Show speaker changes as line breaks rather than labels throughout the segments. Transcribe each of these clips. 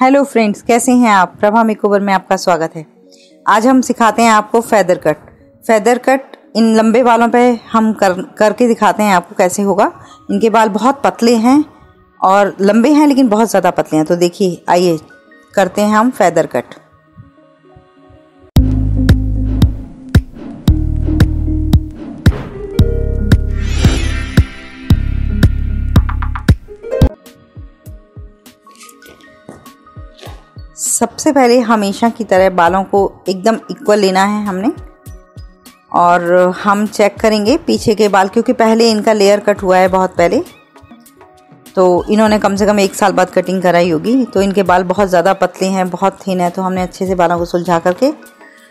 Hello friends कैसे हैं आप? प्रभा मेकोवर में आपका स्वागत है। आज हम सिखाते हैं आपको फैदर कट फैदर कट इन लंबे बालों पे हम कर, करके दिखाते हैं आपको कैसे होगा। इनके बाल बहुत पतले हैं और लंबे हैं लेकिन बहुत ज़्यादा पतले हैं। तो देखिए, आइए करते हैं हम फैदर कट सबसे पहले हमेशा की तरह बालों को एकदम इक्वल लेना है हमने। और हम चेक करेंगे पीछे के बाल, क्योंकि पहले इनका लेयर कट हुआ है बहुत पहले। तो इन्होंने कम से कम एक साल बाद कटिंग कराई होगी। तो इनके बाल बहुत ज़्यादा पतले हैं, बहुत थिन है तो हमने अच्छे से बालों को सुलझा करके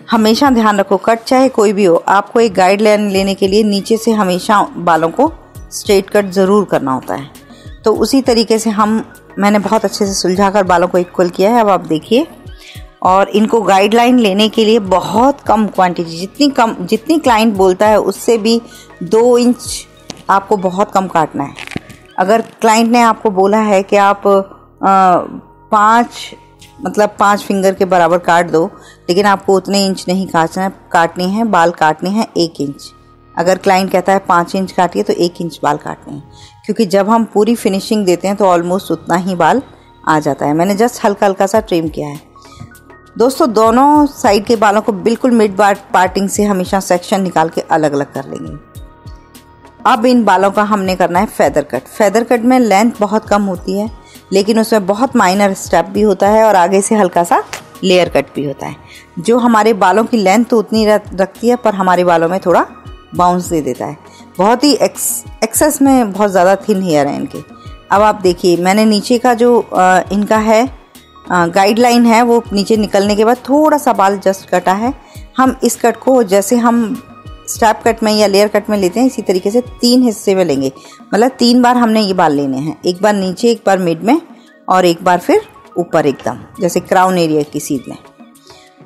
हमेशा ध्यान रखो कट चाहे कोई भी हो, आपको एक गाइडलाइन लेने के लिए नीचे से हमेशा बालों को स्ट्रेट कट ज़रूर करना होता है। तो उसी तरीके से हम मैंने बहुत अच्छे से सुलझा कर बालों को इक्वल किया है, अब आप देखिए। और इनको गाइडलाइन लेने के लिए बहुत कम क्वांटिटी जितनी कम, जितनी क्लाइंट बोलता है, उससे भी दो इंच आपको बहुत कम काटना है। अगर क्लाइंट ने आपको बोला है कि आप पाँच मतलब पाँच फिंगर के बराबर काट दो, लेकिन आपको उतने इंच नहीं काटना है, काटने हैं, बाल काटने हैं एक इंच अगर क्लाइंट कहता है पाँच इंच काटिए तो एक इंच बाल काटने हैं। क्योंकि जब हम पूरी फिनिशिंग देते हैं तो ऑलमोस्ट उतना ही बाल आ जाता है। मैंने जस्ट हल्का हल्का सा ट्रिम किया है। दोस्तों, दोनों साइड के बालों को बिल्कुल मिड पार्टिंग से हमेशा सेक्शन निकाल के अलग अलग कर लेंगे। अब इन बालों का हमने करना है फेदर कट फेदर कट में लेंथ बहुत कम होती है, लेकिन उसमें बहुत माइनर स्टेप भी होता है और आगे से हल्का सा लेयर कट भी होता है। जो हमारे बालों की लेंथ तो उतनी रखती है, पर हमारे बालों में थोड़ा बाउंस दे देता है। बहुत ही एक्स एक्सेस में बहुत ज़्यादा थिन हेयर है इनके। अब आप देखिए मैंने नीचे का जो आ, इनका है गाइडलाइन है वो नीचे निकलने के बाद थोड़ा सा बाल जस्ट कटा है। हम इस कट को जैसे हम स्टैप कट में या लेयर कट में लेते हैं इसी तरीके से तीन हिस्से में लेंगे। मतलब तीन बार हमने ये बाल लेने हैं। एक बार नीचे एक बार मिड में और एक बार फिर ऊपर एकदम जैसे क्राउन एरिया की सीध में।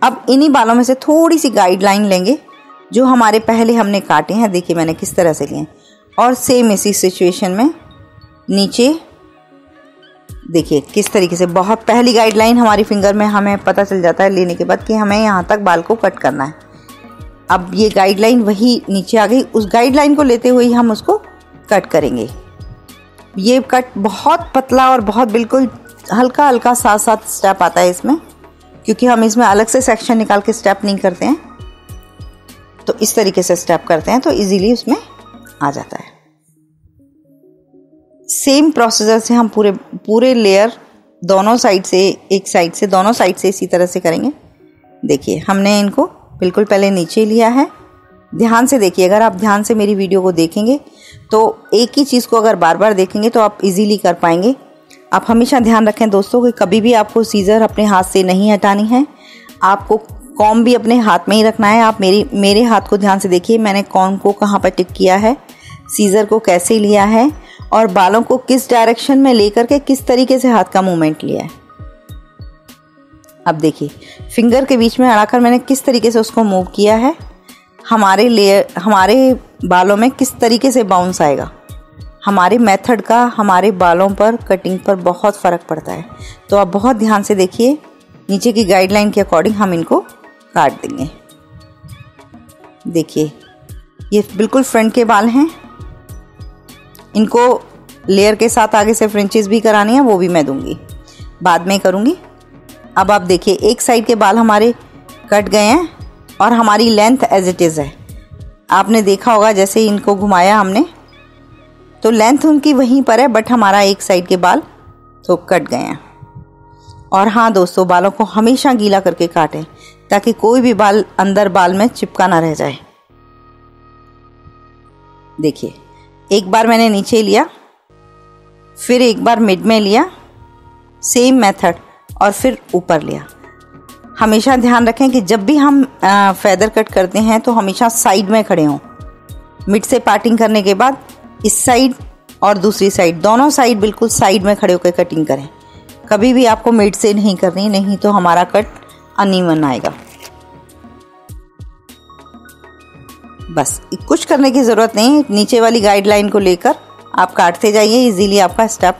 अब इन्हीं बालों में से थोड़ी सी गाइडलाइन लेंगे। जो हमारे पहले हमने काटे हैं, देखिए मैंने किस तरह से लिए और सेम इसी सिचुएशन में नीचे, देखिए किस तरीके से, बहुत पहली गाइडलाइन हमारी फिंगर में हमें पता चल जाता है लेने के बाद कि हमें यहाँ तक बाल को कट करना है। अब ये गाइडलाइन वही नीचे आ गई, उस गाइडलाइन को लेते हुए हम उसको कट करेंगे। ये कट बहुत पतला और बहुत बिल्कुल हल्का हल्का साथ साथ स्टेप आता है इसमें, क्योंकि हम इसमें अलग से सेक्शन निकाल के स्टेप नहीं करते हैं। तो इस तरीके से स्टेप करते हैं तो इजीली उसमें आ जाता है। सेम प्रोसीजर से हम पूरे पूरे लेयर दोनों साइड से, एक साइड से, दोनों साइड से इसी तरह से करेंगे। देखिए, हमने इनको बिल्कुल पहले नीचे लिया है। ध्यान से देखिए, अगर आप ध्यान से मेरी वीडियो को देखेंगे तो एक ही चीज़ को अगर बार बार देखेंगे तो आप इजीली कर पाएँगे। आप हमेशा ध्यान रखें दोस्तों कि कभी भी आपको सीज़र अपने हाथ से नहीं हटानी है। आपको कॉम भी अपने हाथ में ही रखना है। आप मेरी, मेरे हाथ को ध्यान से देखिए, मैंने कॉम को कहाँ पर टिक किया है, सीज़र को कैसे लिया है, और बालों को किस डायरेक्शन में लेकर के किस तरीके से हाथ का मूवमेंट लिया है। अब देखिए, फिंगर के बीच में अड़ाकर मैंने किस तरीके से उसको मूव किया है, हमारे लेयर हमारे बालों में किस तरीके से बाउंस आएगा, हमारे मेथड का, हमारे बालों पर कटिंग पर बहुत फ़र्क पड़ता है। तो आप बहुत ध्यान से देखिए, नीचे की गाइडलाइन के अकॉर्डिंग हम इनको काट देंगे। देखिए, ये बिल्कुल फ्रंट के बाल हैं। इनको लेयर के साथ आगे से फ्रेंचेस भी करानी है, वो भी मैं दूँगी। बाद में करूँगी। अब आप देखिए, एक साइड के बाल हमारे कट गए हैं और हमारी लेंथ एज इट इज़ है। आपने देखा होगा, जैसे इनको घुमाया हमने तो लेंथ उनकी वहीं पर है बट हमारा एक साइड के बाल तो कट गए हैं। और हाँ दोस्तों, बालों को हमेशा गीला करके काटें। ताकि कोई भी बाल अंदर बाल में चिपका ना रह जाए। देखिए, एक बार मैंने नीचे लिया, फिर एक बार मिड में लिया सेम मेथड और फिर ऊपर लिया। हमेशा ध्यान रखें कि जब भी हम फेदर कट करते हैं तो हमेशा साइड में खड़े हों। मिड से पार्टिंग करने के बाद इस साइड और दूसरी साइड दोनों साइड बिल्कुल साइड में खड़े होकर कटिंग करें। कभी भी आपको मिड से नहीं करनी, नहीं तो हमारा कट अनिवन आएगा बस, कुछ करने की ज़रूरत नहीं, नीचे वाली गाइडलाइन को लेकर आप काटते जाइए इजीली आपका स्टेप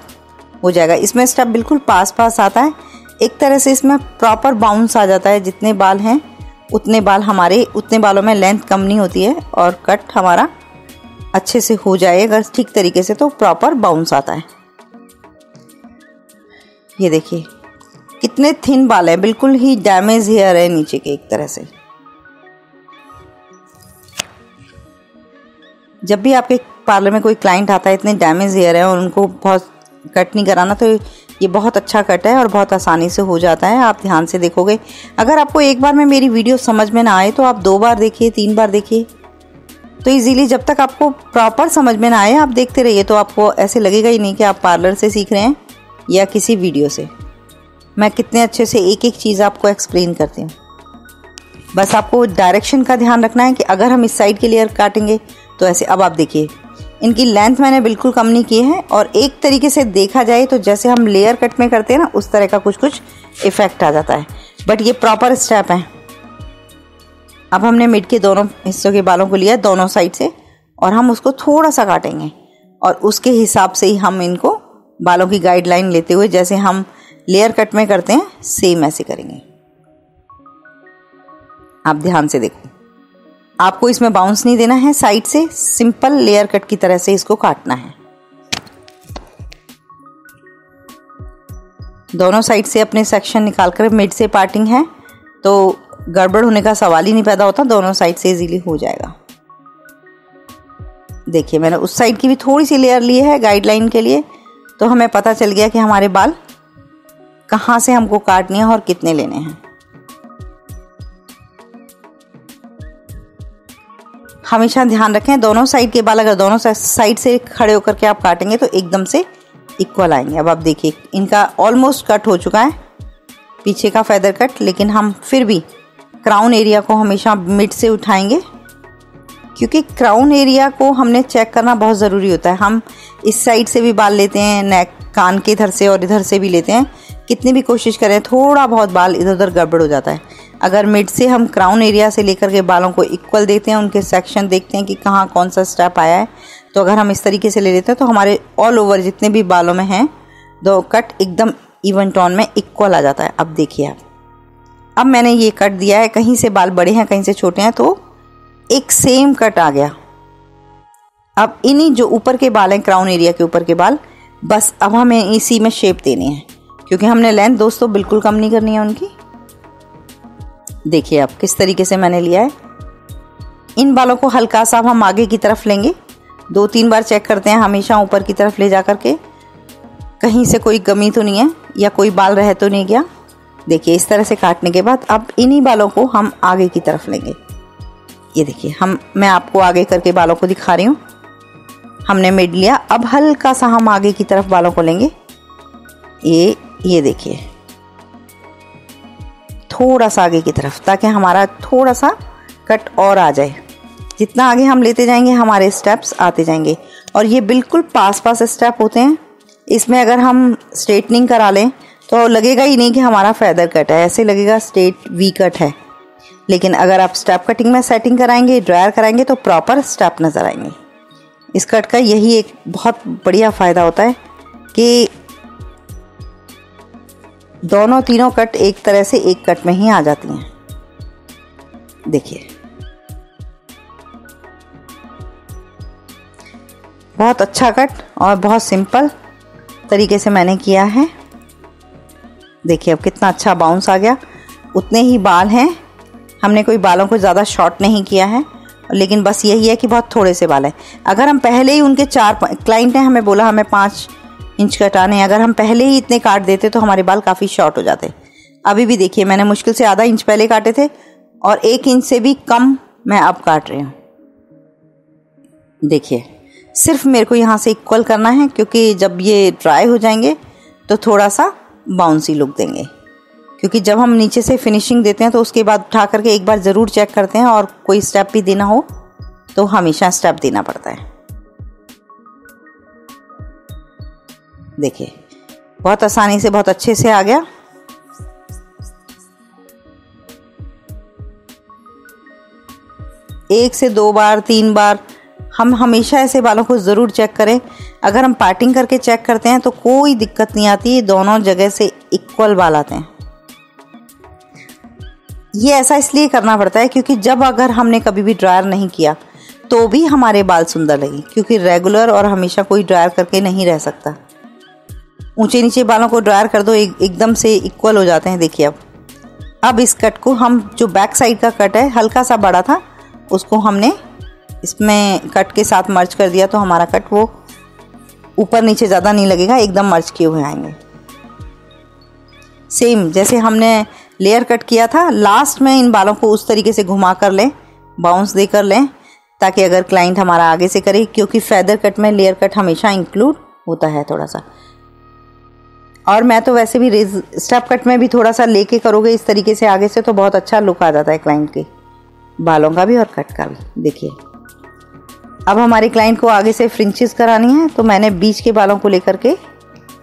हो जाएगा। इसमें स्टेप बिल्कुल पास पास आता है। एक तरह से इसमें प्रॉपर बाउंस आ जाता है, जितने बाल हैं, उतने बाल हमारे, उतने बालों में लेंथ कम नहीं होती है और कट हमारा अच्छे से हो जाए, अगर ठीक तरीके से तो प्रॉपर बाउंस आता है। ये देखिए कितने थिन बाल है? बिल्कुल ही डैमेज हेयर है नीचे के एक तरह से। जब भी आपके पार्लर में कोई क्लाइंट आता है, इतने डैमेज हेयर है और उनको बहुत कट नहीं कराना तो ये बहुत अच्छा कट है और बहुत आसानी से हो जाता है। आप ध्यान से देखोगे। अगर आपको एक बार में मेरी वीडियो समझ में ना आए तो आप दो बार देखिए, तीन बार देखिए। तो इजीली जब तक आपको प्रॉपर समझ में ना आए, आप देखते रहिए तो आपको ऐसे लगेगा ही नहीं कि आप पार्लर से सीख रहे हैं या किसी वीडियो से। मैं कितने अच्छे से एक एक चीज़ आपको एक्सप्लेन करती हूँ। बस आपको डायरेक्शन का ध्यान रखना है कि अगर हम इस साइड के लेयर काटेंगे तो ऐसे, अब आप देखिए। इनकी लेंथ मैंने बिल्कुल कम नहीं की है और एक तरीके से देखा जाए तो जैसे हम लेयर कट में करते हैं ना, उस तरह का कुछ कुछ इफ़ेक्ट आ जाता है। बट ये प्रॉपर स्टेप है। अब हमने मिड के दोनों हिस्सों के बालों को लिया दोनों साइड से और हम उसको थोड़ा सा काटेंगे। और उसके हिसाब से ही हम इनको बालों की गाइडलाइन लेते हुए, जैसे हम लेयर कट में करते हैं सेम ऐसे करेंगे। आप ध्यान से देखो। आपको इसमें बाउंस नहीं देना है साइड से सिंपल लेयर कट की तरह से इसको काटना है। दोनों साइड से अपने सेक्शन निकालकर मिड से पार्टिंग है तो गड़बड़ होने का सवाल ही नहीं पैदा होता, दोनों साइड से इजीली हो जाएगा। देखिए, मैंने उस साइड की भी थोड़ी सी लेयर ली है गाइडलाइन के लिए तो हमें पता चल गया कि हमारे बाल कहाँ से हमको काटने हैं और कितने लेने हैं। हमेशा ध्यान रखें, दोनों साइड के बाल अगर दोनों साइड से खड़े होकर के आप काटेंगे तो एकदम से इक्वल आएँगे। अब आप देखिए, इनका ऑलमोस्ट कट हो चुका है, पीछे का फेदर कट लेकिन हम फिर भी क्राउन एरिया को हमेशा मिड से उठाएँगे, क्योंकि क्राउन एरिया को हमने चेक करना बहुत ज़रूरी होता है। हम इस साइड से भी बाल लेते हैं नेक कान के इधर से और इधर से भी लेते हैं कितनी भी कोशिश करें, थोड़ा बहुत बाल इधर उधर गड़बड़ हो जाता है। अगर मिड से हम क्राउन एरिया से लेकर के बालों को इक्वल देते हैं, उनके सेक्शन देखते हैं कि कहाँ कौन सा स्टेप आया है तो अगर हम इस तरीके से ले लेते हैं तो हमारे ऑल ओवर जितने भी बालों में हैं दो कट एकदम इवन टोन में इक्वल आ जाता है। अब देखिए आप। अब मैंने ये कट दिया है, कहीं से बाल बड़े हैं, कहीं से छोटे हैं तो एक सेम कट आ गया। अब इन्हीं जो ऊपर के बाल हैं क्राउन एरिया के ऊपर के बाल, बस अब हमें इसी में शेप देनी है। क्योंकि हमने लेंथ दोस्तों बिल्कुल कम नहीं करनी है उनकी। देखिए आप किस तरीके से मैंने लिया है। इन बालों को हल्का सा हम आगे की तरफ़ लेंगे। दो तीन बार चेक करते हैं, हमेशा ऊपर की तरफ़ ले जा करके कहीं से कोई कमी तो नहीं है, या कोई बाल रह तो नहीं गया। देखिए इस तरह से काटने के बाद अब इन्हीं बालों को हम आगे की तरफ़ लेंगे। ये देखिए, हम, मैं आपको आगे करके बालों को दिखा रही हूँ। हमने मिड लिया, अब हल्का सा हम आगे की तरफ़ बालों को लेंगे। ये ये देखिए। थोड़ा सा आगे की तरफ़, ताकि हमारा थोड़ा सा कट और आ जाए। जितना आगे हम लेते जाएँगे, हमारे स्टेप्स आते जाएँगे। और ये बिल्कुल पास पास स्टेप होते हैं। इसमें अगर हम स्ट्रेटनिंग करा लें तो लगेगा ही नहीं कि हमारा फैदर कट है। ऐसे लगेगा स्ट्रेट वी कट है। लेकिन अगर आप स्टेप कटिंग में सेटिंग कराएँगे ड्रायर कराएँगे तो प्रॉपर स्टेप नज़र आएँगे। इस कट का यही एक बहुत बढ़िया फ़ायदा होता है कि दोनों तीनों कट एक तरह से एक कट में ही आ जाती हैं। देखिए। बहुत अच्छा कट और बहुत सिंपल तरीके से मैंने किया है। देखिए अब कितना अच्छा बाउंस आ गया। उतने ही बाल हैं। हमने कोई बालों को ज़्यादा शॉर्ट नहीं किया है, लेकिन बस यही है कि बहुत थोड़े से बाल हैं। अगर हम पहले ही उनके चार क्लाइंट ने हमें बोला हमें पाँच इंच कटाने अगर हम पहले ही इतने काट देते तो हमारे बाल काफ़ी शॉर्ट हो जाते। अभी भी देखिए, मैंने मुश्किल से आधा इंच पहले काटे थे और एक इंच से भी कम मैं अब काट रही हूँ। देखिए, सिर्फ़ मेरे को यहाँ से इक्वल करना है, क्योंकि जब ये ड्राई हो जाएँगे तो थोड़ा सा बाउंसी लुक देंगे। क्योंकि जब हम नीचे से फिनिशिंग देते हैं तो उसके बाद उठा करके एक बार ज़रूर चेक करते हैं और कोई स्टेप भी देना हो तो हमेशा स्टेप देना पड़ता है। देखिए, बहुत आसानी से, बहुत अच्छे से आ गया। एक से दो बार, तीन बार, हम हमेशा ऐसे बालों को ज़रूर चेक करें। अगर हम पार्टिंग करके चेक करते हैं तो कोई दिक्कत नहीं आती दोनों जगह से इक्वल बाल आते हैं। ये ऐसा इसलिए करना पड़ता है, क्योंकि जब अगर हमने कभी भी ड्रायर नहीं किया तो भी हमारे बाल सुंदर लगे, क्योंकि रेगुलर और हमेशा कोई ड्रायर करके नहीं रह सकता। ऊँचे नीचे बालों को ड्रायर कर दो एक, एकदम से इक्वल हो जाते हैं देखिए अब अब इस कट को हम जो बैक साइड का कट है हल्का सा बड़ा था उसको हमने इसमें कट के साथ मर्च कर दिया तो हमारा कट वो ऊपर नीचे ज़्यादा नहीं लगेगा एकदम मर्च किए हुए आएँगे। सेम जैसे हमने लेयर कट किया था लास्ट में इन बालों को उस तरीके से घुमा कर लें बाउंस दे कर लें ताकि अगर क्लाइंट हमारा आगे से करे क्योंकि फैदर कट में लेयर कट हमेशा इंक्लूड होता है थोड़ा सा। और मैं तो वैसे भी रेज स्टेप कट में भी थोड़ा सा लेके करोगे इस तरीके से आगे से तो बहुत अच्छा लुक आ जाता है क्लाइंट के। बालों का भी और कट का भी, देखिए। अब हमारे क्लाइंट को आगे से फ्रिंचेस करानी है तो मैंने बीच के बालों को लेकर के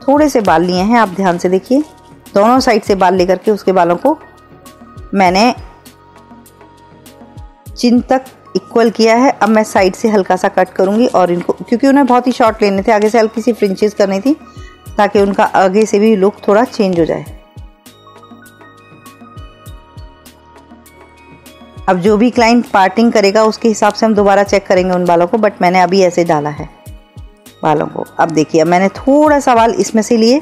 थोड़े से बाल लिए हैं, आप ध्यान से देखिए। दोनों साइड से बाल लेकर के उसके बालों को मैंने चिन तक इक्वल किया है। अब मैं साइड से हल्का सा कट करूँगी और इनको, क्योंकि उन्हें बहुत ही शॉर्ट लेने थे, आगे से हल्की सी फ्रिंचेस करनी थी ताकि उनका आगे से भी लुक थोड़ा चेंज हो जाए। अब जो भी क्लाइंट पार्टिंग करेगा, उसके हिसाब से हम दोबारा चेक करेंगे उन बालों को बट मैंने अभी ऐसे डाला है बालों को। अब देखिए मैंने थोड़ा सा बाल इसमें से लिए,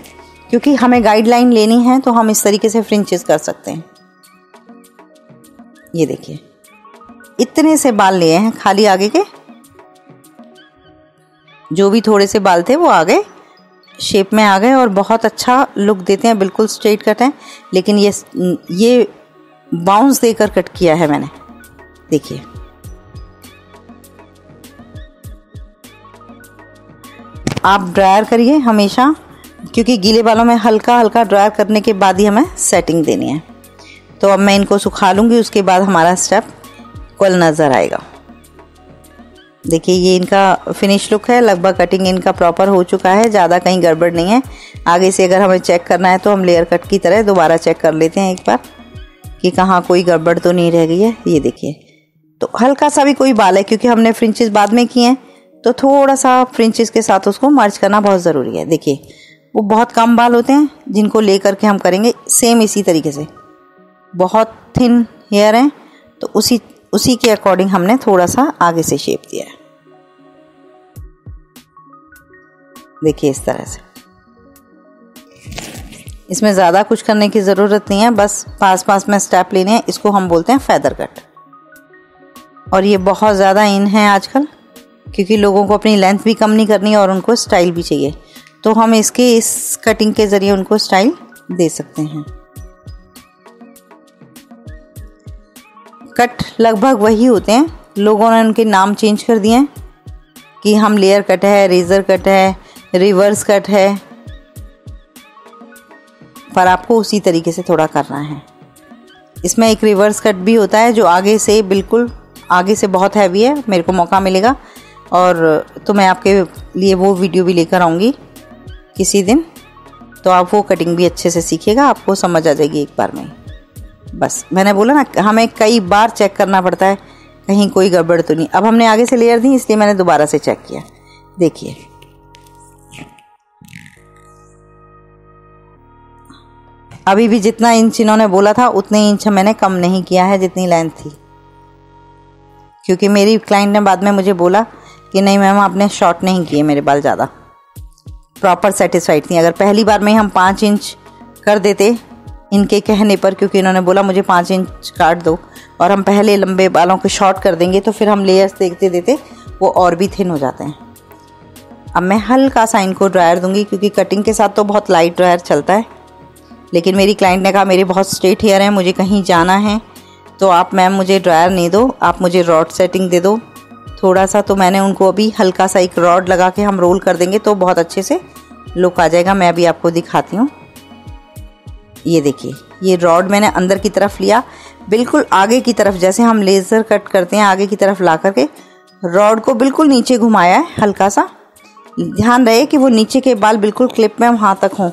क्योंकि हमें गाइडलाइन लेनी है तो हम इस तरीके से फ्रिंचेस कर सकते हैं। ये देखिए, इतने से बाल लिए हैं, खाली आगे के। जो भी थोड़े से बाल थे, वो आ गए शेप में आ गए और बहुत अच्छा लुक देते हैं, बिल्कुल स्ट्रेट कट है। लेकिन ये ये बाउंस देकर कट किया है मैंने। देखिए। आप ड्रायर करिए हमेशा, क्योंकि गीले बालों में हल्का हल्का ड्रायर करने के बाद ही हमें सेटिंग देनी है। तो अब मैं इनको सुखा लूँगी, उसके बाद हमारा स्टेप कल नज़र आएगा। देखिए, ये इनका फिनिश लुक है। लगभग कटिंग इनका प्रॉपर हो चुका है। ज़्यादा कहीं गड़बड़ नहीं है। आगे से अगर हमें चेक करना है तो हम लेयर कट की तरह दोबारा चेक कर लेते हैं एक बार कि कहाँ कोई गड़बड़ तो नहीं रह गई है। ये देखिए। तो हल्का सा भी कोई बाल है, क्योंकि हमने फ्रिंचेस बाद में किए हैं। तो थोड़ा सा फ्रिंचेस के साथ उसको मर्ज करना बहुत ज़रूरी है। देखिए, वो बहुत कम बाल होते हैं, जिनको ले करके हम करेंगे सेम इसी तरीके से। बहुत थिन हेयर हैं तो उसी उसी के अकॉर्डिंग हमने थोड़ा सा आगे से शेप दिया है। देखिए इस तरह से। इसमें ज़्यादा कुछ करने की ज़रूरत नहीं है, बस पास पास में स्टेप लेने हैं, इसको हम बोलते हैं फैदर कट और ये बहुत ज़्यादा इन है आजकल, क्योंकि लोगों को अपनी लेंथ भी कम नहीं करनी और उनको स्टाइल भी चाहिए। तो हम इसके इस कटिंग के ज़रिए उनको स्टाइल दे सकते हैं। कट लगभग वही होते हैं। लोगों ने उनके नाम चेंज कर दिए हैं कि हम लेयर कट है रेज़र कट है रिवर्स कट है। पर आपको उसी तरीके से थोड़ा करना है। इसमें एक रिवर्स कट भी होता है जो आगे से बिल्कुल, आगे से बहुत हैवी है, मेरे को मौका मिलेगा। और तो मैं आपके लिए वो वीडियो भी लेकर आऊँगी किसी दिन। तो आप वो कटिंग भी अच्छे से सीखिएगा, आपको समझ आ जाएगी एक बार में। बस, मैंने बोला ना, हमें कई बार चेक करना पड़ता है, कहीं कोई गड़बड़ तो नहीं। अब हमने आगे से लेयर दी, इसलिए मैंने दोबारा से चेक किया। देखिए। अभी भी जितना इंच इन्होंने बोला था, उतने इंच मैंने कम नहीं किया है जितनी लेंथ थी। क्योंकि मेरी क्लाइंट ने बाद में मुझे बोला कि नहीं मैम आपने शॉर्ट नहीं किए मेरे बाल ज़्यादा। प्रॉपर सेटिस्फाइड थी। अगर पहली बार में हम पाँच इंच कर देते इनके कहने पर, क्योंकि इन्होंने बोला मुझे पाँच इंच काट दो, और हम पहले लंबे बालों को शॉर्ट कर देंगे तो फिर हम लेयर्स देखते देते वो और भी थिन हो जाते हैं। अब मैं हल्का सा इनको ड्रायर दूँगी, क्योंकि कटिंग के साथ तो बहुत लाइट ड्रायर चलता है। लेकिन मेरी क्लाइंट ने कहा, मेरे बहुत स्ट्रेट हेयर हैं, मुझे कहीं जाना है तो आप मैम मुझे ड्रायर नहीं दो, आप मुझे रॉड सेटिंग दे दो। थोड़ा सा तो मैंने उनको अभी हल्का सा एक रॉड लगा के हम रोल कर देंगे तो बहुत अच्छे से लुक आ जाएगा, मैं अभी आपको दिखाती हूँ। ये देखिए, ये रॉड मैंने अंदर की तरफ़ लिया, बिल्कुल आगे की तरफ़, जैसे हम लेज़र कट करते हैं, आगे की तरफ़ ला करके रॉड को बिल्कुल नीचे घुमाया है, हल्का सा। ध्यान रहे कि वो नीचे के बाल बिल्कुल क्लिप में वहाँ तक हों,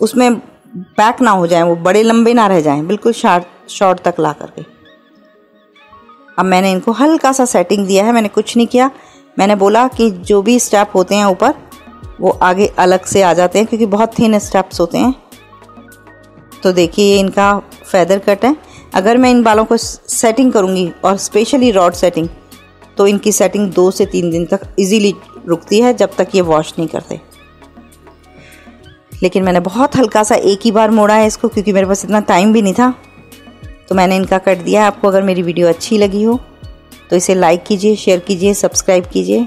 उसमें बैक ना हो जाए, वो बड़े लंबे ना रह जाएँ, बिल्कुल शार्ट, शॉर्ट तक ला करके। अब मैंने इनको हल्का सा सेटिंग दिया है, मैंने कुछ नहीं किया। मैंने बोला कि जो भी स्टेप होते हैं ऊपर, वो आगे अलग से आ जाते हैं, क्योंकि बहुत थिन स्टेप्स होते हैं। तो देखिए, ये इनका फैदर कट है। अगर मैं इन बालों को सेटिंग करूँगी, और स्पेशली रॉड सेटिंग तो इनकी सेटिंग दो से तीन दिन तक इजीली रुकती है, जब तक ये वॉश नहीं करते। लेकिन मैंने बहुत हल्का सा एक ही बार मोड़ा है इसको क्योंकि मेरे पास इतना टाइम भी नहीं था। तो मैंने इनका कट दिया। आपको अगर मेरी वीडियो अच्छी लगी हो तो इसे लाइक कीजिए शेयर कीजिए सब्सक्राइब कीजिए।